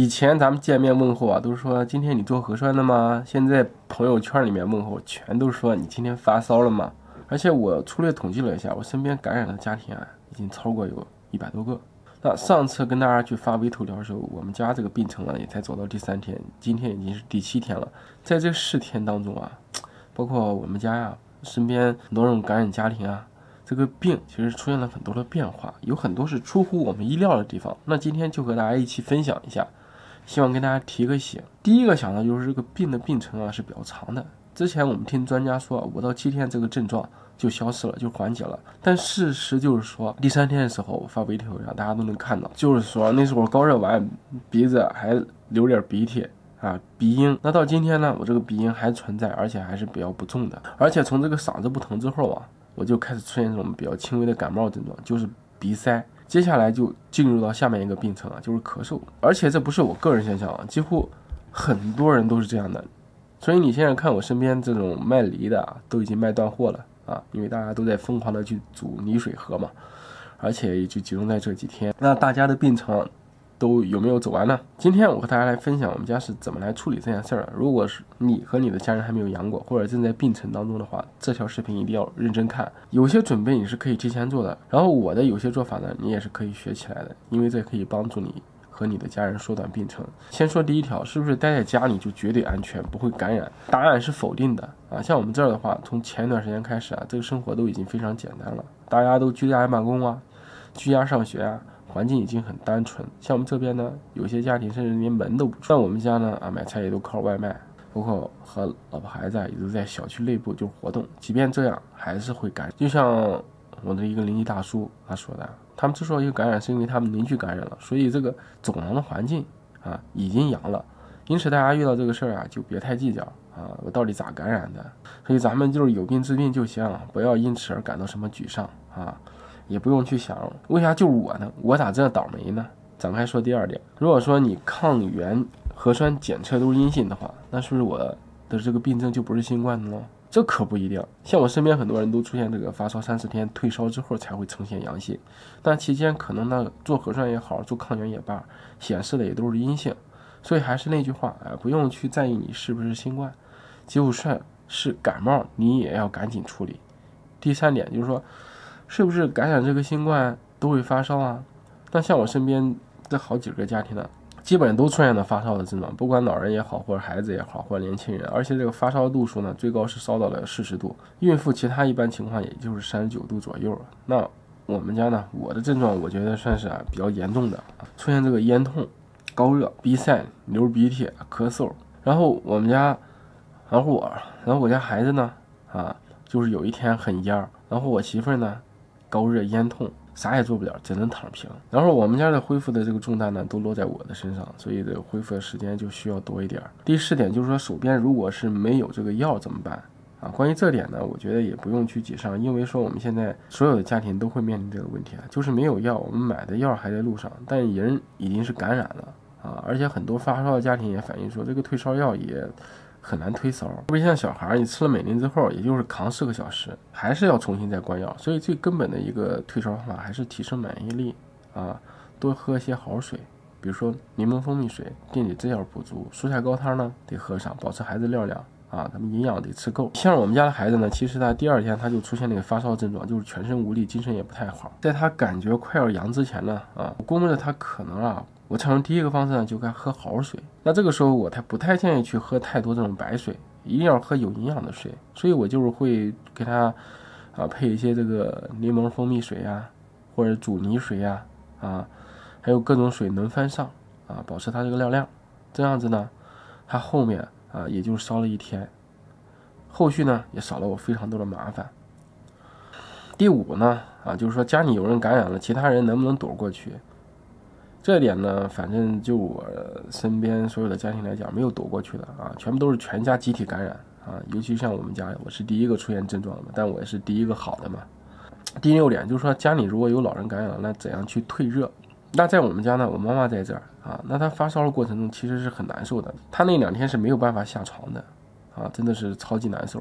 以前咱们见面问候啊，都是说今天你做核酸了吗？现在朋友圈里面问候全都是说你今天发烧了吗？而且我粗略统计了一下，我身边感染的家庭啊，已经超过有一百多个。那上次跟大家去发微头条的时候，我们家这个病程呢也才走到第三天，今天已经是第七天了。在这四天当中啊，包括我们家呀，身边很多人感染家庭啊，这个病其实出现了很多的变化，有很多是出乎我们意料的地方。那今天就和大家一起分享一下，希望跟大家提个醒。第一个想到就是这个病的病程啊是比较长的。之前我们听专家说，五到七天这个症状。就消失了，就缓解了。但事实就是说，第三天的时候我发微条上，大家都能看到，就是说那时候高热完，鼻子还流点鼻涕啊，鼻音。那到今天呢，我这个鼻音还存在，而且还是比较不重的。而且从这个嗓子不疼之后啊，我就开始出现这种比较轻微的感冒症状，就是鼻塞。接下来就进入到下面一个病程啊，就是咳嗽。而且这不是我个人现象啊，几乎很多人都是这样的。所以你现在看我身边这种卖梨的啊，都已经卖断货了。啊，因为大家都在疯狂的去煮梨水喝嘛，而且也就集中在这几天。那大家的病程都有没有走完呢？今天我和大家来分享我们家是怎么来处理这件事儿的。如果是你和你的家人还没有阳过，或者正在病程当中的话，这条视频一定要认真看。有些准备你是可以提前做的，然后我的有些做法呢，你也是可以学起来的，因为这可以帮助你。和你的家人缩短病程。先说第一条，是不是待在家里就绝对安全，不会感染？答案是否定的啊！像我们这儿的话，从前一段时间开始啊，这个生活都已经非常简单了，大家都居家办公啊，居家上学啊，环境已经很单纯。像我们这边呢，有些家庭甚至连门都不出。像我们家呢，啊，买菜也都靠外卖，包括和老婆孩子啊，也都在小区内部就活动。即便这样，还是会感染。就像我的一个邻居大叔他说的。他们之所以感染，是因为他们邻居感染了，所以这个走廊的环境啊已经阳了，因此大家遇到这个事儿啊就别太计较啊，我到底咋感染的？所以咱们就是有病治病就行，不要因此而感到什么沮丧啊，也不用去想为啥就是我呢？我咋这倒霉呢？展开说第二点，如果说你抗原核酸检测都是阴性的话，那是不是我的这个病症就不是新冠的呢？这可不一定，像我身边很多人都出现这个发烧三十天退烧之后才会呈现阳性，但期间可能呢做核酸也好，做抗原也罢，显示的也都是阴性，所以还是那句话，哎，不用去在意你是不是新冠，就算是感冒，你也要赶紧处理。第三点就是说，是不是感染这个新冠都会发烧啊？那像我身边这好几个家庭呢。基本上都出现了发烧的症状，不管老人也好，或者孩子也好，或者年轻人，而且这个发烧度数呢，最高是烧到了四十度。孕妇其他一般情况也就是三十九度左右。那我们家呢，我的症状我觉得算是啊比较严重的，出现这个咽痛、高热、鼻塞、流鼻涕、咳嗽。然后我们家，然后我，然后我家孩子呢，啊，就是有一天很蔫儿，然后我媳妇儿呢，高热咽痛。啥也做不了，只能躺平。然后我们家的恢复的这个重担呢，都落在我的身上，所以这恢复的时间就需要多一点。第四点就是说，手边如果是没有这个药怎么办啊？关于这点呢，我觉得也不用去急上，因为说我们现在所有的家庭都会面临这个问题啊，就是没有药，我们买的药还在路上，但人已经是感染了啊，而且很多发烧的家庭也反映说，这个退烧药也。很难退烧，特别像小孩，你吃了美林之后，也就是扛四个小时，还是要重新再灌药。所以最根本的一个退烧方法还是提升免疫力啊，多喝一些好水，比如说柠檬蜂蜜水，电解质要补足，蔬菜高汤呢得喝上，保持孩子尿量啊，他们营养得吃够。像我们家的孩子呢，其实他第二天他就出现那个发烧症状，就是全身无力，精神也不太好。在他感觉快要阳之前呢，啊，我估摸着他可能啊。我采用第一个方式呢，就该喝好水。那这个时候我才不太建议去喝太多这种白水，一定要喝有营养的水。所以我就是会给他啊配一些这个柠檬蜂蜜水呀，或者煮泥水呀，啊，还有各种水能翻上啊，保持它这个尿量。这样子呢，他后面啊也就烧了一天，后续呢也少了我非常多的麻烦。第五呢啊，就是说家里有人感染了，其他人能不能躲过去？这点呢，反正就我身边所有的家庭来讲，没有躲过去的啊，全部都是全家集体感染啊。尤其像我们家，我是第一个出现症状的嘛，但我也是第一个好的嘛。第六点就是说，家里如果有老人感染了，那怎样去退热？那在我们家呢，我妈妈在这儿啊，那她发烧的过程中其实是很难受的，她那两天是没有办法下床的啊，真的是超级难受。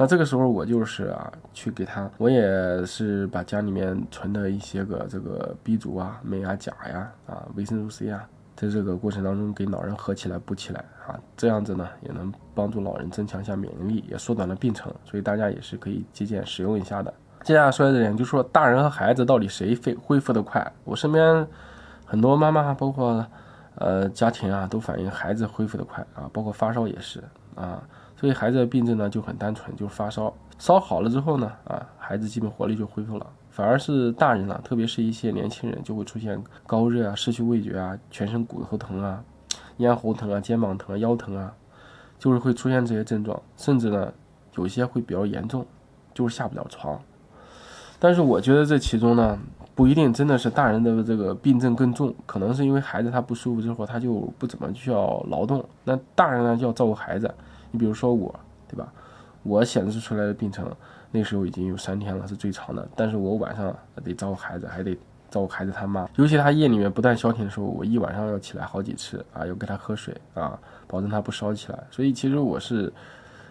那这个时候我就是啊，去给他，我也是把家里面存的一些个这个 B 族啊、镁啊、钾呀、啊维生素 C 啊在这个过程当中给老人合起来补起来啊，这样子呢也能帮助老人增强一下免疫力，也缩短了病程，所以大家也是可以借鉴使用一下的。接下来说的点就是说，大人和孩子到底谁恢恢复的快？我身边很多妈妈，包括呃家庭啊，都反映孩子恢复的快啊，包括发烧也是啊。所以孩子的病症呢就很单纯，就是发烧，烧好了之后呢啊，孩子基本活力就恢复了。反而是大人呢，特别是一些年轻人就会出现高热啊、失去味觉啊、全身骨头疼啊、咽喉疼啊、肩膀疼啊、腰疼啊，就是会出现这些症状，甚至呢有些会比较严重，就是下不了床。但是我觉得这其中呢，不一定真的是大人的这个病症更重，可能是因为孩子他不舒服之后，他就不怎么需要劳动。那大人呢就要照顾孩子，你比如说我，对吧？我显示出来的病程，那时候已经有三天了，是最长的。但是我晚上得照顾孩子，还得照顾孩子他妈，尤其他夜里面不断消停的时候，我一晚上要起来好几次啊，要给他喝水啊，保证他不烧起来。所以其实我是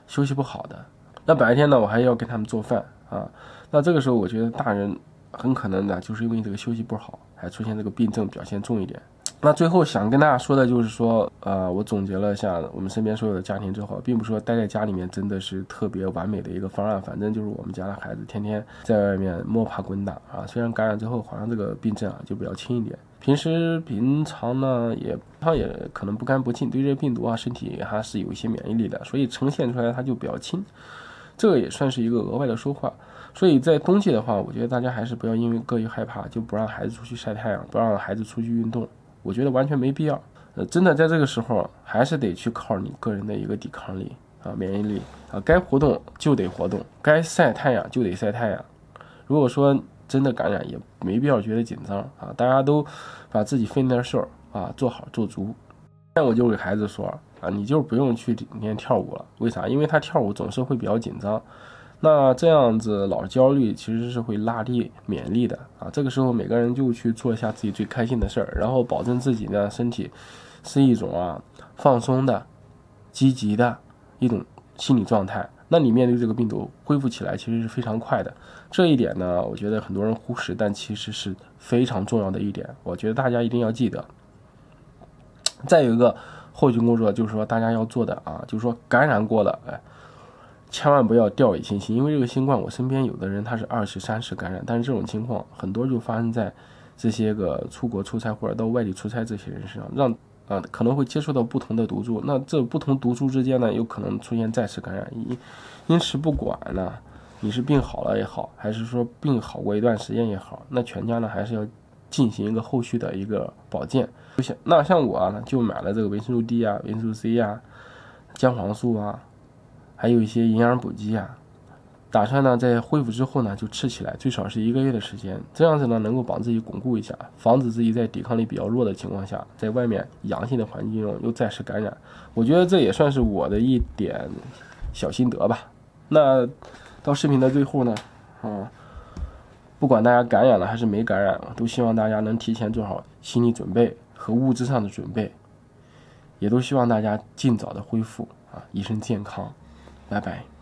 休息不好的。那白天呢，我还要给他们做饭啊。那这个时候，我觉得大人很可能呢，就是因为这个休息不好，还出现这个病症表现重一点。那最后想跟大家说的就是说，呃，我总结了一下我们身边所有的家庭之后，并不是说待在家里面真的是特别完美的一个方案。反正就是我们家的孩子天天在外面摸爬滚打啊，虽然感染之后好像这个病症啊就比较轻一点，平时平常呢也他也可能不干不净，对这病毒啊身体还是有一些免疫力的，所以呈现出来它就比较轻，这个也算是一个额外的收获。所以在冬季的话，我觉得大家还是不要因为过于害怕就不让孩子出去晒太阳，不让孩子出去运动，我觉得完全没必要。呃，真的在这个时候，还是得去靠你个人的一个抵抗力啊，免疫力啊，该活动就得活动，该晒太阳就得晒太阳。如果说真的感染，也没必要觉得紧张啊，大家都把自己分点事儿啊做好做足。那我就给孩子说啊，你就不用去练跳舞了，为啥？因为他跳舞总是会比较紧张。那这样子老是焦虑其实是会拉低免疫力的啊！这个时候每个人就去做一下自己最开心的事儿，然后保证自己的身体是一种啊放松的、积极的一种心理状态。那你面对这个病毒恢复起来其实是非常快的。这一点呢，我觉得很多人忽视，但其实是非常重要的一点。我觉得大家一定要记得。再有一个后续工作就是说大家要做的啊，就是说感染过了，哎。千万不要掉以轻心，因为这个新冠，我身边有的人他是二十三次感染，但是这种情况很多就发生在这些个出国出差或者到外地出差这些人身上，让啊可能会接触到不同的毒株，那这不同毒株之间呢，有可能出现再次感染。因因此不管呢，你是病好了也好，还是说病好过一段时间也好，那全家呢还是要进行一个后续的一个保健。不行，那像我呢，就买了这个维生素 D 啊、维生素 C 啊、姜黄素啊。还有一些营养补剂啊，打算呢在恢复之后呢就吃起来，最少是一个月的时间，这样子呢能够帮自己巩固一下，防止自己在抵抗力比较弱的情况下，在外面阳性的环境中又再次感染。我觉得这也算是我的一点小心得吧。那到视频的最后呢，啊，不管大家感染了还是没感染，都希望大家能提前做好心理准备和物质上的准备，也都希望大家尽早的恢复啊，一身健康。拜拜。